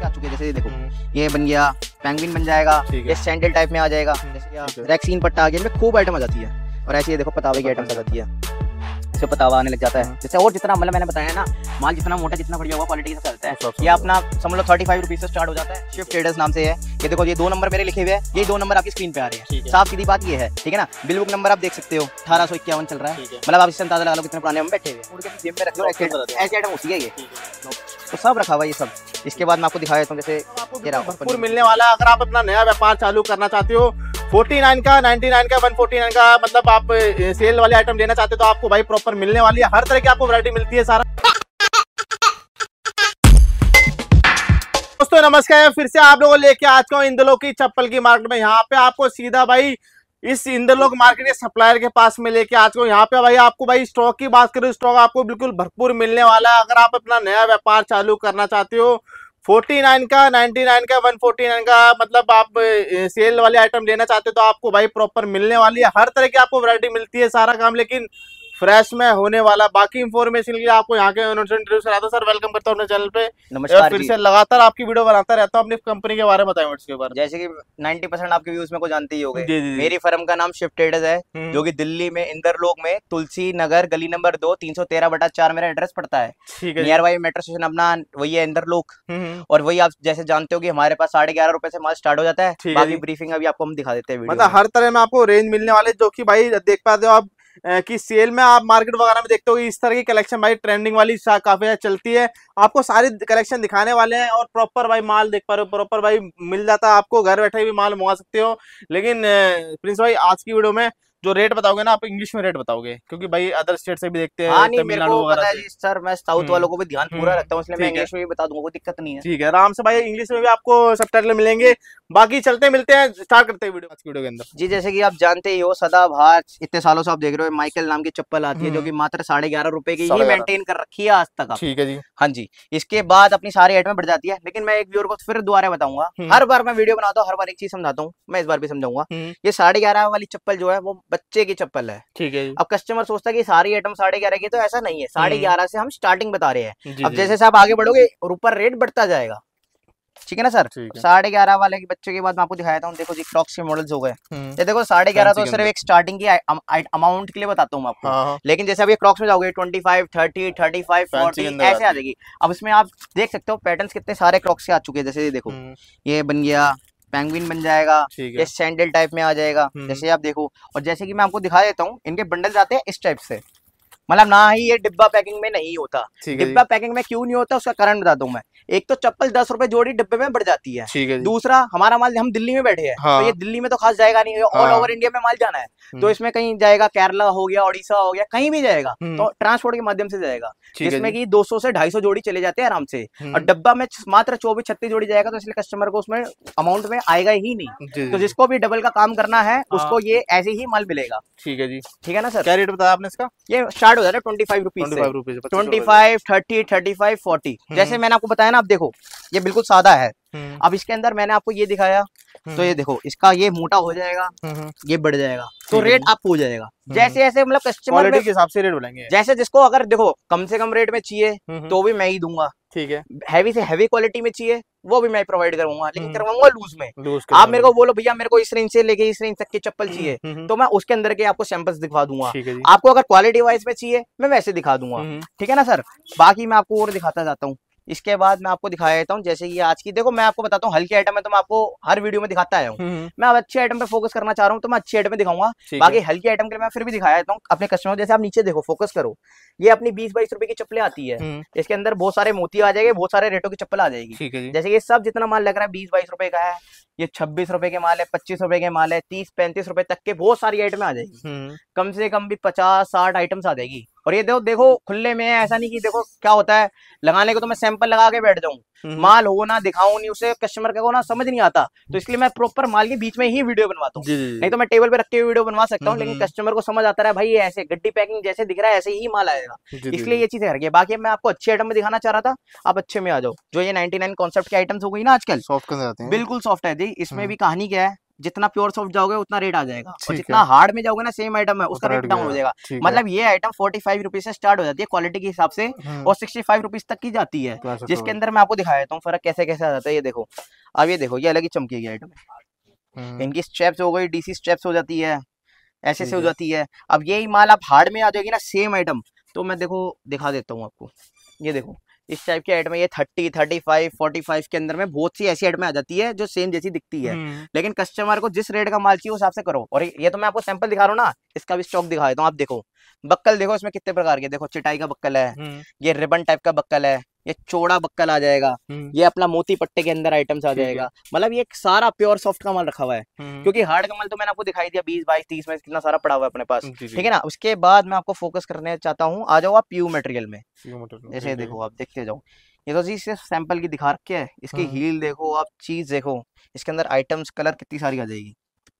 के आ चुके हैं। जैसे ये देखो हम्म, ये बन गया पेंगुइन बन जाएगा ये सैंडल टाइप में आ जाएगा। जैसे रैक्सीन पट्टा आ गया इनमें खूब आइटम आ जाती है। और ऐसे ये देखो पतावे की आइटम आ जाती है। इससे पतावा आने लग जाता है। जैसे और जितना मतलब मैंने बताया ना माल जितना मोटा जितना बढ़िया हुआ क्वालिटी से चलता है। अच्छा, अच्छा, ये अपना समझ लो थर्टी फाइव रुपीज़ से स्टार्ट हो जाता है। शिफ्ट ट्रेडर्स नाम से है। ये देखो ये दो नंबर मेरे लिखे हुए हैं। ये दो नंबर आपकी स्क्रीन पे आ रहे हैं। साफ़ सीधी बात ये है। ठीक है ना? बिल बुक नंबर आप देख सकते हो। अठारह सौ इक्यावन चल रहा है। मतलब आप इससे अंदाज़ा लगा लो कितने पुराने हम बैठे हुए ऐसे आइटम होती है ये। तो सब रखा हुआ ये सब। इसके बाद मैं आपको दिखा देता हूँ जैसे भरपूर मिलने वाला अगर आप अपना नया व्यापार चालू करना चाहते हो 49 का 99 का 149 का मतलब आप सेल वाले आइटम लेना चाहते हो तो आपको भाई प्रॉपर मिलने वाली है। हर तरह की आपको वैरायटी मिलती है सारा। दोस्तों नमस्कार। फिर से आप लोगों को लेके आज का इंदलोक की चप्पल की मार्केट में यहाँ पे आपको सीधा भाई इस इंदरलोक मार्केट के सप्लायर के पास में लेके आज को यहाँ पे भाई आपको भाई स्टॉक की बात करें, स्टॉक आपको बिल्कुल भरपूर मिलने वाला है। अगर आप अपना नया व्यापार चालू करना चाहते हो 49 का 99 का 149 का मतलब आप सेल वाले आइटम लेना चाहते हो तो आपको भाई प्रॉपर मिलने वाली है। हर तरह की आपको वरायटी मिलती है सारा काम, लेकिन फ्रेश में होने वाला बाकी इंफॉर्मेशन के लिए आपको यहाँ के इंट्रोड्यूस कराता सर वेलकम करता हूँ अपने चैनल पे। नमस्कार फिर से लगातार आपकी वीडियो बनाता रहता हूँ अपनी कंपनी के बारे में बताएँ इसके बारे जैसे कि 90 परसेंट आपके व्यूज़ में को जानते ही होंगे। मेरी फर्म का नाम शिफ्ट ट्रेडर्स है हम्म, जो की दिल्ली में इंदरलोक में तुलसी नगर गली नंबर दो तीन सौ तेरह बटा चार मेरा एड्रेस पड़ता है। नियर बाई मेट्रो स्टेशन अपना वही है इंदरलोक हम्म, हम्म। और वही आप जैसे जानते हो कि हमारे पास साढ़े ग्यारह रुपए से माल स्टार्ट हो जाता है। बाकी ब्रीफिंग अभी आपको हम दिखा देते हैं मतलब हर तरह में आपको रेंज मिलने वाले जो की भाई देख पाते हो आप कि सेल में आप मार्केट वगैरह में देखते हो इस तरह की कलेक्शन भाई ट्रेंडिंग वाली काफ़ी चलती है। आपको सारी कलेक्शन दिखाने वाले हैं और प्रॉपर भाई माल देख पा रहे हो, प्रॉपर भाई मिल जाता है आपको, घर बैठे भी माल मंगा सकते हो। लेकिन प्रिंस भाई, आज की वीडियो में जो रेट बताओगे ना आप इंग्लिश में रेट बताओगे क्योंकि भाई अदर स्टेट से भी देखते हैं तमिलनाडु वगैरह है जी सर मैं साउथ हम्म, वालों को भी ध्यान पूरा हम्म, रखता हूँ इसलिए मैं इंग्लिश में भी बता दूँगा कोई दिक्कत नहीं है। ठीक है आराम से भाई इंग्लिश में भी आपको सब मिलेंगे। बाकी चलते मिलते हैं स्टार्ट करते हैं वीडियो वीडियो के अंदर। जी जैसे कि आप जानते ही हो सदाबहार इतने सालों से आप देख रहे हो माइकल नाम की चप्पल आती है जो हम्म। कि मात्र साढ़े ग्यारह रुपए की ही मेंटेन कर रखी है आज तक ठीक है जी। हाँ जी इसके बाद अपनी सारी आइटम बढ़ जाती है लेकिन मैं एक व्यूअर को फिर दोबारा बताऊँगा। हर बार मैं वीडियो बनाता हूँ हर बार एक चीज़ समझाता हूँ मैं इस बार भी समझाऊँगा। ये साढ़े ग्यारह वाली चप्पल जो है वो बच्चे की चप्पल है। ठीक है अब कस्टमर सोचता है कि सारी आइटम साढ़े ग्यारह की तो ऐसा नहीं है। साढ़े हम्म। ग्यारह से हम स्टार्टिंग बता रहे हैं। अब जैसे आप आगे बढ़ोगे और ऊपर रेट बढ़ता जाएगा। ठीक है ना सर साढ़े ग्यारह वाले के बच्चे के बाद मैं आपको दिखाया था देखो जी क्रॉक्स के मॉडल्स हो गए। हम्म, ये देखो साढ़े ग्यारह तो सिर्फ़ एक स्टार्टिंग की अमाउंट के लिए बताता हूँ आपको। हाँ हाँ। लेकिन जैसे ये क्रॉक्स में जाओगे twenty five thirty thirty five forty ऐसे आ जाएगी। अब इसमें आप देख सकते हो पैटर्न कितने सारे क्रॉक्स के आ चुके हैं। जैसे देखो हम्म, ये बन गया पेंगुइन बन जाएगा ये सैंडल टाइप में आ जाएगा हम्म। जैसे आप देखो। और जैसे कि मैं आपको दिखा देता हूँ इनके बंडल जाते हैं इस टाइप से। मतलब ना ही ये डिब्बा पैकिंग में नहीं होता। डिब्बा पैकिंग में क्यों नहीं होता उसका कारण बता हूँ मैं। एक तो चप्पल दस रुपए जोड़ी डिब्बे में बढ़ जाती है। दूसरा हमारा माल हम दिल्ली में बैठे हैं हाँ। तो ये दिल्ली में तो खास जाएगा नहीं ऑल हाँ। ओवर इंडिया में माल जाना है। तो हम्म, इसमें कहीं जाएगा केरला हो गया ओडिशा हो गया कहीं भी जाएगा हम्म, तो ट्रांसपोर्ट के माध्यम से जाएगा। जिसमें कि 200 से 250 जोड़ी चले जाते हैं आराम से। हम्म, और डब्बा में मात्र चौबीस छत्तीस जोड़ी जाएगा तो इसलिए कस्टमर को उसमें अमाउंट में आएगा ही नहीं। तो जिसको भी डबल का काम करना है हाँ। उसको ये ऐसे ही माल मिलेगा। ठीक है जी। ठीक है ना सर? क्या रेट बताया आपने इसका? ये स्टार्ट हो जाता है twenty five rupees twenty thirty thirty five forty जैसे मैंने आपको बताया ना आप देखो ये बिल्कुल सादा है। अब इसके अंदर मैंने आपको ये दिखाया तो ये देखो इसका ये मोटा हो जाएगा ये बढ़ जाएगा तो रेट। अप हो जाएगा। जैसे ऐसे मतलब कस्टमर के हिसाब से रेट बोलेंगे जैसे जिसको अगर देखो कम से कम रेट में चाहिए हम्म, तो भी मैं ही दूँगा। ठीक है। हैवी से हैवी क्वालिटी में चाहिए वो भी मैं प्रोवाइड करूँगा लेकिन हम्म। करवाऊँगा लूज में। लूज आप मेरे को बोलो भैया मेरे को इस रेंज से लेके इस रेंज तक की चप्पल चाहिए। तो मैं उसके अंदर के आपको सैंपल्स दिखा दूँगा। आपको अगर क्वालिटी वाइज में चाहिए मैं वैसे दिखा दूँगा। हम्म, ठीक है ना सर बाकी मैं आपको और दिखाता जाता हूँ। इसके बाद मैं आपको दिखा देता हूँ जैसे ये आज की देखो मैं आपको बताता हूँ हल्की आइटम है तो मैं आपको हर वीडियो में दिखाता आया हूँ। हम्म, मैं अब अच्छी आइटम पे फोकस करना चाह रहा हूँ तो मैं अच्छी आइटम में दिखाऊँगा। बाकी हल्की आइटम के लिए मैं फिर भी दिखाया देता हूँ अपने कस्टमर जैसे आप नीचे देखो फोकस करो। ये अपनी बीस बाईस रुपए की चप्पलें आती है। हम्म, इसके अंदर बहुत सारे मोती आ जाएँगे बहुत सारे रेटों की चप्पल आ जाएगी। जैसे ये सब जितना माल लग रहा है बीस बाईस रुपए का है ये छब्बीस रुपए के माल है पच्चीस रुपए के माल है तीस पैंतीस रुपए तक के बहुत सारी आइटम आ जाएगी। हम्म, कम से कम भी पचास साठ आइटम्स आ जाएगी। और ये देखो देखो खुले में है ऐसा नहीं कि देखो क्या होता है लगाने को तो मैं सैंपल लगा के बैठ जाऊँ। हम्म, माल हो ना दिखाऊँ नहीं उसे कस्टमर को ना समझ नहीं आता तो इसलिए मैं प्रॉपर माल के बीच में ही वीडियो बनवाता हूँ। नहीं तो मैं टेबल पे रख के वीडियो बनवा सकता हूँ लेकिन हम्म। कस्टमर को समझ आता है भाई ये ऐसे गड्डी पैकिंग जैसे दिख रहा है ऐसे ही माल आएगा। इसलिए ये चीज़ है बाकी मैं आपको अच्छी आइटम में दिखाना चाह रहा था आप अच्छे में आ जाओ। जो ये 99 कॉन्सेप्ट के आइटम्स हो गई ना आजकल सॉफ्ट बिल्कुल सॉफ्ट है। जी इसमें हम्म। भी कहानी क्या है? जितना प्योर सॉफ्ट जाओगे उतना रेट आ जाएगा। और जितना हार्ड में जाओगे ना सेम आइटम है उसका रेट डाउन हो जाएगा। मतलब ये आइटम फोर्टी फाइव रुपीज़ से स्टार्ट हो जाती है क्वालिटी के हिसाब से हम्म। और सिक्सटी फाइव रुपीज़ तक की जाती है। जिसके अंदर मैं आपको दिखा देता हूँ फ़र्क कैसे कैसे आ जाता है ये देखो। अब ये देखो ये अलग ही चमकेगी आइटम हम्म। इनकी स्ट्रेप्स हो गई डीसी स्ट्रेप्स हो जाती है ऐसे से हो जाती है। अब यही माल आप हार्ड में आ जाएगी ना सेम आइटम तो मैं देखो दिखा देता हूँ आपको। ये देखो इस टाइप की आइटम ये thirty thirty five forty five के अंदर में बहुत सी ऐसी आइटम आ जाती है जो सेम जैसी दिखती है हम्म। लेकिन कस्टमर को जिस रेट का माल चाहिए उस हिसाब से करो और ये तो मैं आपको सैंपल दिखा रहा हूँ ना इसका भी स्टॉक दिखा देता हूँ आप देखो बक्कल देखो इसमें कितने प्रकार के देखो चिटाई का बक्कल है हम्म। ये रिबन टाइप का बक्कल है ये चौड़ा बक्कल आ जाएगा। हम्म। ये अपना मोती पट्टे के अंदर आइटम्स आ जाएगा। मतलब ये सारा प्योर सॉफ्ट का माल रखा हुआ है। हम्म। क्योंकि हार्ड का माल तो मैंने आपको दिखाई दिया बीस बाईस तीस में कितना सारा पड़ा हुआ है अपने पास। ठीक है ना? उसके बाद मैं आपको फोकस करने चाहता हूँ। आ जाओ आप प्यू मटेरियल में। जैसे देखो आप देखते जाओ। ये तो जी सिर्फ़ सैंपल की दिखा रखे है। इसकी हील हाँ। देखो आप चीज़ देखो। इसके अंदर आइटम्स कलर कितनी सारी आ जाएगी।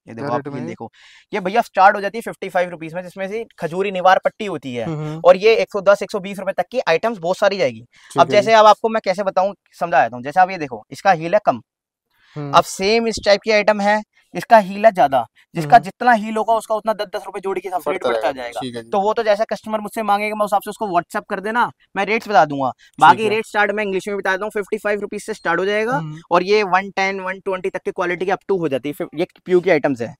ये देखो आप ये देखो। ये भैया स्टार्ट हो जाती है फिफ्टी फाइव रुपीज़ में जिसमें से खजूरी निवार पट्टी होती है। और ये एक सौ दस एक सौ बीस रुपए तक की आइटम्स बहुत सारी जाएगी। अब जैसे अब आपको मैं कैसे बताऊँ समझा देता हूँ। जैसे आप ये देखो इसका हील है कम अब सेम इस टाइप की आइटम है इसका हील है ज़्यादा जिसका हम्म। जितना हील होगा उसका उतना दस दस रुपए जोड़ी के हिसाब से रेट बढ़ता जाएगा। तो वो तो जैसा कस्टमर मुझसे मांगेगा मैं उस हिसाब से उसको व्हाट्सअप कर देना मैं रेट्स बता दूँगा। बाकी रेट स्टार्ट मैं इंग्लिश में बता दूँ फिफ्टी फाइव रुपीज़ से स्टार्ट हो जाएगा हम्म। और ये वन टेन वन ट्वेंटी तक की क्वालिटी की अप टू हो जाती है। ये प्यू की आइटम्स है।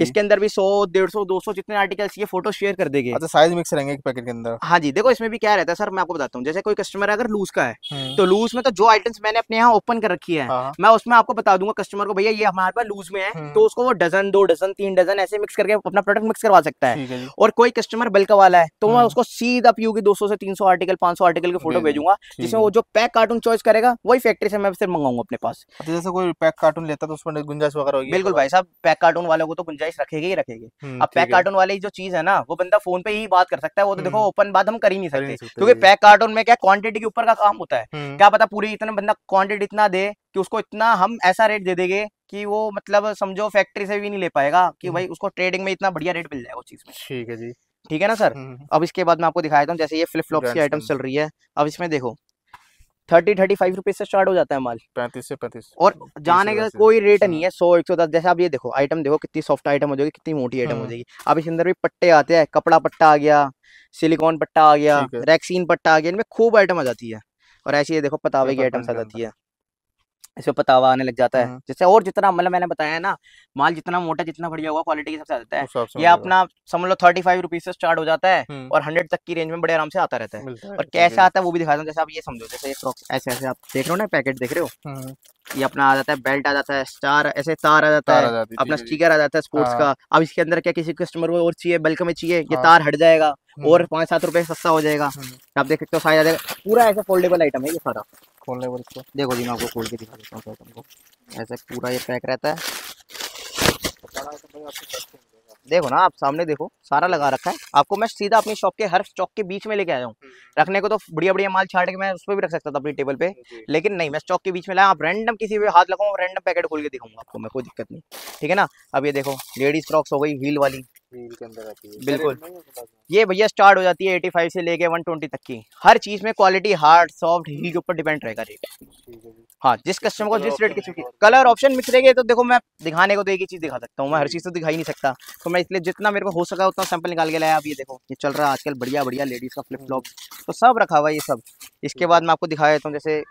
इसके अंदर भी सौ डेढ़ सौ दो सौ जितने आर्टिकल्स ये फ़ोटो शेयर कर देंगे। अच्छा साइज़ मिक्स रहेंगे पैकेट के अंदर। हाँ जी देखो इसमें भी क्या रहता है सर मैं आपको बताता हूँ। जैसे कोई कस्टमर अगर लूज का है हम्म। तो लूज में तो जो आइटम्स मैंने अपने यहाँ ओपन कर रखी है हाँ। मैं उसमें आपको बता दूँगा कस्टमर को भैया ये हमारे पास लूज में है तो उसको वो डजन दो डजन तीन डजन ऐसे मिक्स करके अपना प्रोडक्ट मिक्स करवा सकता है। और कोई कस्टमर बल्क वाला है तो मैं हम्म। उसको सीधा पीयू की 200 से 300 आर्टिकल 500 आर्टिकल की फ़ोटो भेजूँगा जिसमें वो जो पैक कार्टून चॉइस करेगा वही फैक्ट्री से मैं फिर मंगाऊँगा अपने पास। अच्छा, जैसे कोई पैक कार्टून लेता तो उसमें गुंजाइश वगैरह होगी? बिल्कुल भाई साहब पैक कार्टून वालों को तो गुंजाइश रखेगी ही रखेगी। हम्म, अब पैक कार्टून वाली जो चीज़ है ना वो बंदा फ़ोन पे ही बात कर सकता है वो तो देखो ओपन हम्म। बात हम कर ही नहीं सकते। क्योंकि पैक कार्टून में क्या क्वांटिटी के ऊपर का काम होता है। क्या पता पूरी इतना बंदा क्वांटिटी इतना दे कि उसको इतना हम ऐसा रेट दे देंगे कि वो मतलब समझो फैक्ट्री से भी नहीं ले पाएगा कि हम्म। भाई उसको ट्रेडिंग में इतना बढ़िया रेट मिल जाएगा उस चीज़ में। ठीक है जी। ठीक है ना सर हम्म, हम्म। अब इसके बाद मैं आपको दिखाया था जैसे ये फ्लिप फ्लॉप की आइटम चल रही है। अब इसमें देखो थर्टी थर्टी फाइव रुपीज़ से स्टार्ट हो जाता है माल। पैंतीस से पैंतीस। और जाने का कोई रेट नहीं है सौ एक सौ दस जैसे आप ये देखो आइटम देखो कितनी सॉफ्ट आइटम हो जाएगी कितनी मोटी आइटम हो जाएगी। अब इसके अंदर भी पट्टे आते हैं कपड़ा पट्टा आ गया सिलिकॉन पट्टा आ गया रैक्सीन पट्टा आ गया इनमें खूब आइटम आ जाती है। और ऐसी ये देखो पतावे की आइटम्स आ जाती है। इसमें पतावा आने लग जाता है हाँ। जैसे और जितना मतलब मैंने बताया है ना माल जितना मोटा जितना बढ़िया होगा क्वालिटी के हिसाब से आता है ये अपना समझ लो थर्टी फाइव रुपीज़ से स्टार्ट हो जाता है हम्म। और हंड्रेड तक की रेंज में बड़े आराम से आता रहता है और कैसे आता है वो भी दिखाता हूँ जैसे आप ये समझो जैसे ऐसे ऐसे आप देख रहे हो ना पैकेट देख रहे हो हाँ। ये अपना आ जाता है बेल्ट आ जाता है स्टार ऐसे तार आ जाता है अपना स्टिकर आ जाता है स्पोर्ट्स हाँ। का अब इसके अंदर क्या किसी कस्टमर को और चाहिए बल्क में चाहिए ये तार हट जाएगा और हम्म। पाँच सात रुपए सस्ता हो जाएगा हम्म। आप देख सकते हो साइज़ आ जाएगा पूरा ऐसा फोल्डेबल आइटम है ये सारा फोल्डेबल इसको देखो जी मैं आपको खोल के दिखा देता हूँ तुमको ऐसे पूरा ये पैक रहता है। देखो ना आप सामने देखो सारा लगा रखा है। आपको मैं सीधा अपनी शॉप के हर चौक के बीच में लेके आया हूँ। हम्म। रखने को तो बढ़िया बढ़िया माल छाट के मैं उस पर भी रख सकता था अपनी टेबल पे। लेकिन नहीं मैं चौक के बीच में लाया आप रैंडम किसी भी हाथ लगाऊँगा रैंडम पैकेट खोल के दिखाऊँगा आपको मैं कोई दिक्कत नहीं। ठीक है ना? अब ये देखो लेडीज़ फ्रॉक्स हो गई व्हील वाली। के अंदर आती है। बिल्कुल। ये भैया स्टार्ट हो जाती है 85 से लेके 120 तक की। हर चीज़ में क्वालिटी हार्ड सॉफ्ट हील के ऊपर डिपेंड रहेगा रेट हाँ जिस कस्टमर को जिस रेट की चुकी कलर ऑप्शन मिक्स रहेंगे तो देखो मैं दिखाने को तो एक ही चीज़ दिखा सकता हूँ। मैं हर चीज़ तो दिखा ही नहीं सकता। तो मैं इसलिए जितना मेरे को हो सका उतना सैंपल निकाल के लाया। आप ये देखो ये चल रहा है आजकल बढ़िया बढ़िया लेडीज़ का फ्लिप फ्लॉप तो सब रखा हुआ ये सब। इसके बाद मैं आपको दिखा देता हूँ जैसे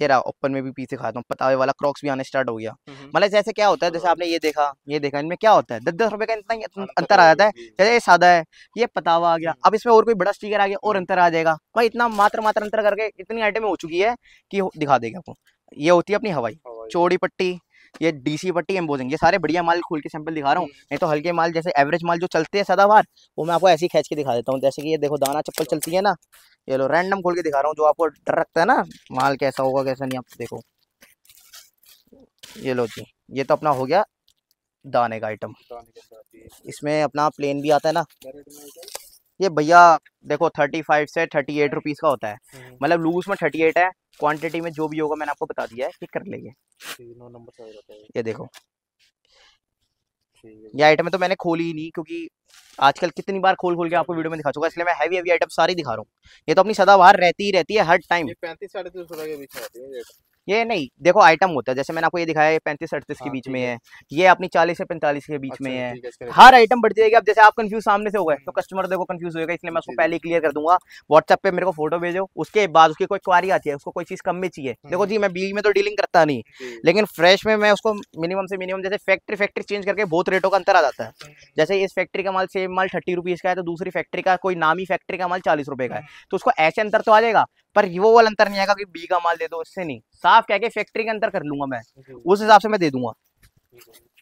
ये रहा ओपन में भी पीछे खाता हूँ पतावे वाला क्रॉक्स भी आने स्टार्ट हो गया। मतलब जैसे क्या होता है जैसे आपने ये देखा ये देखा इनमें क्या होता है? दस दस रुपए का इतना अंतर आ जाता है। जैसे ये सादा है ये पतावा आ गया। अब इसमें और कोई बड़ा स्टीकर आ गया और अंतर आ जाएगा। भाई इतना मात्र मात्र अंतर करके इतनी आइटम हो चुकी है कि दिखा देगा आपको। ये होती है अपनी हवाई। चौड़ी पट्टी ये डीसी पट्टी एम्बोजिंग ये सारे बढ़िया माल खोल के सैंपल दिखा रहा हूँ। नहीं तो हल्के माल जैसे एवरेज माल जो चलते हैं सदाबार वो मैं आपको ऐसे ही खींच के दिखा देता हूँ। जैसे कि ये देखो दाना चप्पल चलती है ना ये लो रैंडम खोल के दिखा रहा हूँ जो आपको डर रखता है ना माल कैसा होगा कैसा नहीं आप देखो। ये लो जी ये तो अपना हो गया दाने का आइटम इसमें अपना प्लेन भी आता है ना। ये भैया देखो थर्टी फाइव से थर्टी एट रुपीज़ का होता है। हम्म। मतलब लूज में थर्टी एट है क्वांटिटी में जो भी होगा मैंने आपको बता दिया है कि कर लेंगे। ये देखो। ये आइटम तो मैंने खोली ही नहीं क्योंकि आजकल कितनी बार खोल खोल के आपको वीडियो में दिखा चुका इसलिए मैं हैवी हैवी आइटम सारी दिखा रहा हूँ। ये तो अपनी सदा बाहर रहती ही रहती है हर टाइम पैंतीस साढ़े तीन सौ के बीच ये नहीं देखो आइटम होता है जैसे मैंने आपको ये दिखाया है पैंतीस अड़तीस के हाँ, बीच में है। ये अपनी चालीस से पैंतालीस के बीच में अच्छा, है। ठीक है। हर आइटम बढ़ जाएगी अब जैसे आप कंफ्यूज सामने से हो गए तो हम्म। कस्टमर देखो कंफ्यूज होगा इसलिए मैं उसको पहले ही क्लियर कर दूँगा। व्हाट्सएप पे मेरे को फ़ोटो भेजो उसके बाद उसकी कोई क्वारी आती है उसको कोई चीज़ कम में चाहिए। देखो हम्म। जी मैं बी में तो डीलिंग करता नहीं लेकिन फ्रेश में मैं उसको मिनिमम से मिनिमम जैसे फैक्ट्री फैक्ट्री चेंज करके बहुत रेटों का अंतर आ जाता है। हम्म, जैसे इस फैक्ट्री का माल सेम माल थर्टी रुपीज़ का है तो दूसरी फैक्ट्री का कोई नामी फैक्ट्री का माल चालीस रुपए का है। तो उसको ऐसे अंतर तो आ जाएगा पर वो वाला अंतर नहीं आएगा कि बी का माल दे दो इससे नहीं। साफ़ कह के फैक्ट्री का अंतर कर लूँगा मैं। उस हिसाब से मैं दे दूँगा।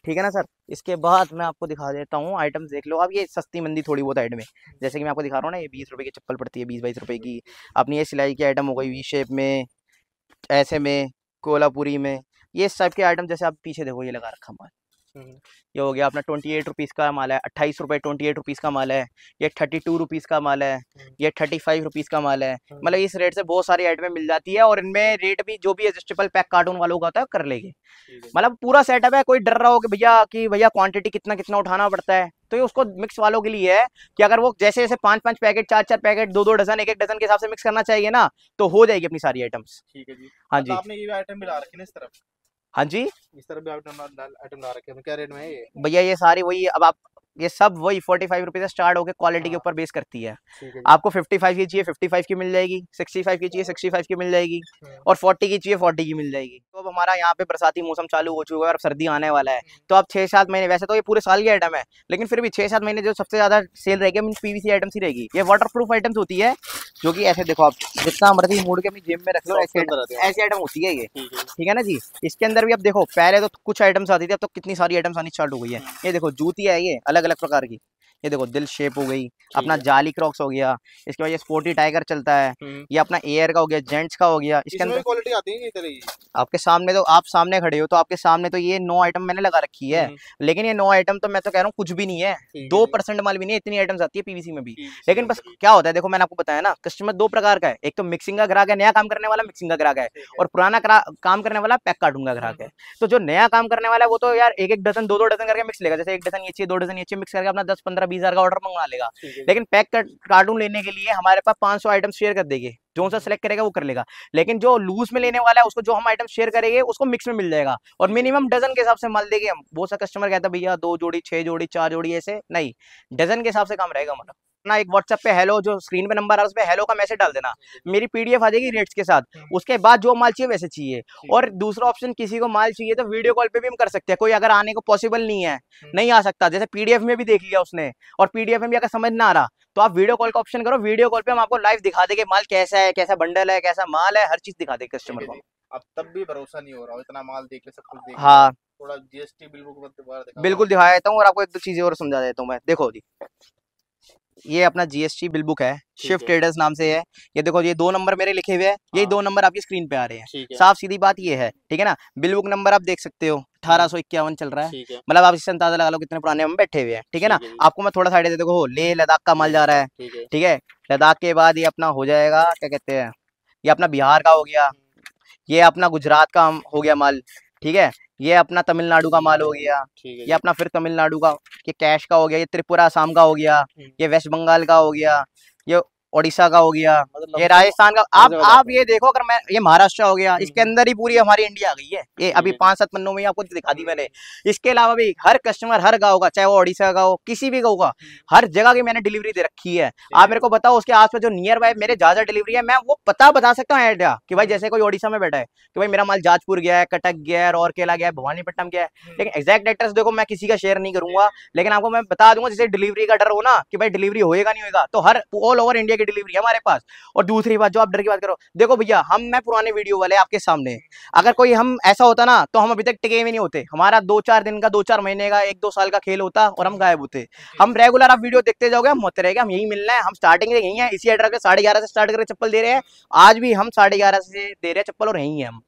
ठीक है। ना सर? इसके बाद मैं आपको दिखा देता हूँ आइटम्स देख लो। अब ये सस्ती मंदी थोड़ी बहुत आइटम है जैसे कि मैं आपको दिखा रहा हूँ ना ये बीस रुपए की चप्पल पड़ती है बीस बाईस रुपए की। अपनी ये सिलाई की आइटम हो गई वी शेप में ऐसे में कोलापुरी में। ये इस टाइप के आइटम जैसे आप पीछे देखो ये लगा रखा माल हम्म, ये हो गया अपना ट्वेंटी एट रुपीज़ का माल है अट्ठाईस रुपये ट्वेंटी एट रुपीज़ का माल है ये थर्टी टू रुपीज़ का माल है ये थर्टी फाइव रुपीज़ का माल है हम्म, मतलब इस रेट से बहुत सारी आइटमें मिल जाती है और इनमें रेट भी जो भी एडजस्टेबल पैक कार्टून वालों का होता है कर लेंगे। मतलब पूरा सेटअप है कोई डर रहा हो कि भैया कि भैया क्वांटिटी कितना कितना उठाना पड़ता है तो ये उसको मिक्स वालों के लिए है कि अगर वो जैसे जैसे पाँच पाँच पैकेट चार चार पैकेट दो दो डजन एक एक डजन के हिसाब से मिक्स करना चाहिए ना तो हो जाएगी अपनी सारी आइटम्स ठीक है जी। हाँ जी। आपने ये आइटम मिला रखे ना इस तरफ़? हाँ जी। इस तरह भी आइटम आइटम ला रखे हैं क्या रेट में है ये भैया ये सारी वही अब आप ये सब वही फोर्टी फाइव रुपीज़ से स्टार्ट होकर क्वालिटी के हाँ। ऊपर बेस करती है। आपको फिफ्टी फाइव की चाहिए 55 की मिल जाएगी 65 की चाहिए 65 की मिल जाएगी हम्म, और 40 की चाहिए 40 की मिल जाएगी। तो अब हमारा यहाँ पे बरसाती मौसम चालू हो चुका है और सर्दी आने वाला है। तो अब छह सात महीने वैसे तो ये पूरे साल की आइटम है लेकिन फिर भी छह सात महीने जो सबसे ज़्यादा सेल रहेगी मीन पीवीसी आइटम्स ही रहेगी। ये वाटर प्रूफ आइटम्स होती है जो कि ऐसे देखो आप जितना मर्ज़ी मोड़ के अपनी जेब में रख लो ऐसे है। ऐसी आइटम होती है ये। ठीक है। ठीक है ना जी? इसके अंदर भी अब देखो पहले तो कुछ आइटम्स आती थी अब तो कितनी सारी आइटम्स आनी स्टार्ट हो गई है। ये देखो जूती है ये अलग अलग अलग प्रकार की। ये देखो दिल शेप हो गई अपना जाली क्रॉक्स हो गया इसके बाद ये स्पोर्टी टाइगर चलता है हम्म, ये अपना एयर का हो गया जेंट्स का हो गया इसके अंदर क्वालिटी आती है आपके सामने तो आप सामने खड़े हो तो आपके सामने तो ये नौ आइटम मैंने लगा रखी है। हम्म, लेकिन ये नौ आइटम तो मैं तो कह रहा हूँ कुछ भी नहीं है। दो परसेंट माल भी नहीं है इतनी आइटम्स आती है पीवीसी में भी। लेकिन बस क्या होता है देखो मैंने आपको बताया ना कस्टमर दो प्रकार का है एक तो मिक्सिंग का ग्राहक है नया काम करने वाला मिक्सिंग का ग्राहक है और पुराना काम करने वाला पैक कार्टून का ग्राहक है। तो जो नया काम करने वाला है वो तो यार एक एक डजन दो दो डजन करके मिक्स लेगा जैसे एक डजन ये चाहिए दो डजन ये चाहिए मिक्स करके अपना दस पंद्रह बीस हज़ार का ऑर्डर मंगवा लेगा। लेकिन पैक कार्टून लेने के लिए हमारे पास 500 आइटम शेयर कर देंगे। जो सा सेलेक्ट करेगा वो कर लेगा। लेकिन जो लूज में लेने वाला है उसको जो हम आइटम शेयर करेंगे उसको मिक्स में मिल जाएगा। और मिनिमम डजन के हिसाब से माल देंगे हम। बहुत सा कस्टमर कहता है भैया दो जोड़ी छह जोड़ी चार जोड़ी ऐसे? नहीं। डजन के हिसाब से काम रहेगा हमारा। ना एक व्हाट्सएप पे हेलो जो स्क्रीन पे नंबर आ रहा है उस पे हेलो का मैसेज डाल देना। मेरी पीडीएफ आ जाएगी रेट्स के साथ। हम्म। उसके बाद जो माल चाहिए वैसे चाहिए। और दूसरा ऑप्शन किसी को माल चाहिए तो वीडियो कॉल पे भी हम कर सकते हैं। कोई अगर आने को पॉसिबल नहीं है नहीं आ सकता। जैसे पीडीएफ में भी देख लिया उसने और पीडीएफ में भी अगर समझ ना आ रहा तो आप वीडियो कॉल का ऑप्शन करो। वीडियो कॉल पे हम आपको लाइव दिखा देंगे माल कैसा है कैसा बंडल है कैसा माल है हर चीज़ दिखा देंगे कस्टमर को। अब तब भी भरोसा नहीं हो रहा इतना माल देख के सब कुछ देख हाँ। थोड़ा जीएसटी बिल बिल्कुल दिखा देता हूँ और आपको एक दो चीज़ें और समझा देता हूँ मैं। देखो जी। ये अपना जीएसटी बिल बुक है शिफ्ट ट्रेडर्स नाम से है। ये देखो ये दो नंबर मेरे लिखे हुए हैं यही हाँ। दो नंबर आपकी स्क्रीन पे आ रहे हैं। है। साफ़ सीधी बात ये है ठीक है ना? बिल बुक नंबर आप देख सकते हो अठारह सौ इक्यावन चल रहा है। है। मतलब आप इससे अंदाज़ा लगा लो कितने पुराने हम बैठे हुए हैं ठीक है ना। आपको मैं थोड़ा साइड देखो ले लद्दाख का माल जा रहा है। ठीक है। लद्दाख के बाद ये अपना हो जाएगा क्या कहते हैं? ये अपना बिहार का हो गया। ये अपना गुजरात का हो गया माल ठीक है? ये अपना तमिलनाडु का माल हो गया ये अपना फिर तमिलनाडु का ये कैश का हो गया ये त्रिपुरा आसाम का हो गया। ये वेस्ट बंगाल का हो गया ये ओडिशा का हो गया मतलब ये राजस्थान का। आप आप ये देखो अगर मैं ये महाराष्ट्र हो गया इसके हम्म। अंदर ही पूरी हमारी इंडिया आ गई है। ये अभी पाँच सात पन्नों में आपको दिखा दी मैंने। इसके अलावा भी हर कस्टमर हर गाँव का चाहे वो ओडिशा का हो किसी भी गाँव का हर जगह की मैंने डिलीवरी दे रखी है। आप मेरे को बताओ उसके आसपास जो नियर बाय मेरे ज़्यादा डिलीवरी है मैं वो पता बता सकता हूँ आइडिया कि भाई जैसे कोई ओडिशा में बैठा है कि भाई मेरा माल जाजपुर गया है कटक गया है रौरकेला गया है भवानीपट्टनम गया है। लेकिन एग्जैक्ट एड्रेस देखो मैं किसी का शेयर नहीं करूँगा। लेकिन आपको मैं बता दूँगा जैसे डिलीवरी का डर हो ना कि भाई डिलीवरी होएगा नहीं होगा तो हर ऑल ओवर इंडिया की डिलीवरी हमारे पास। और दूसरी बात जो आप डर की बात करो देखो भैया हम मैं पुराने वीडियो वाले आपके सामने। अगर कोई हम ऐसा होता ना तो हम अभी तक टिके भी नहीं होते। हमारा दो चार दिन का दो चार महीने का एक दो साल का खेल होता और हम गायब होते। हम रेगुलर आप वीडियो देखते जाओगे हम होते रहेंगे हम यही मिलना है हम स्टार्टिंग से यही है इसी एड्रेस पे साढ़े ग्यारह से स्टार्ट करके चप्पल दे रहे हैं। आज भी हम साढ़े ग्यारह से दे रहे हैं चप्पल और यही है हम।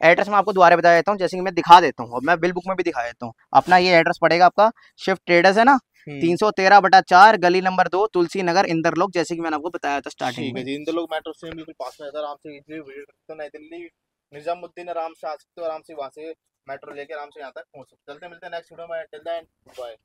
एड्रेस मैं आपको। दोबारा बता देता हूँ जैसे कि मैं दिखा देता हूँ। और मैं बिल बुक में भी दिखा देता हूँ। अपना ये एड्रेस पड़ेगा आपका शिफ्ट ट्रेडर्स है ना? तीन सौ तेरह बटा चार गली नंबर दो तुलसी नगर इंदर इंदरलोक जैसे कि मैंने आपको बताया था स्टार्टिंग में। जी इंदर लोग मेट्रो स्टेशन बिल्कुल पास में आराम से इजीली विज़िट कर सकते हो नई दिल्ली निजामुद्दीन आराम से आ सकते हो आराम से वहाँ से मेट्रो लेके आराम से यहाँ तक पहुँच सकते चलते मिलते हैं नेक्स्ट वीडियो में। Till then bye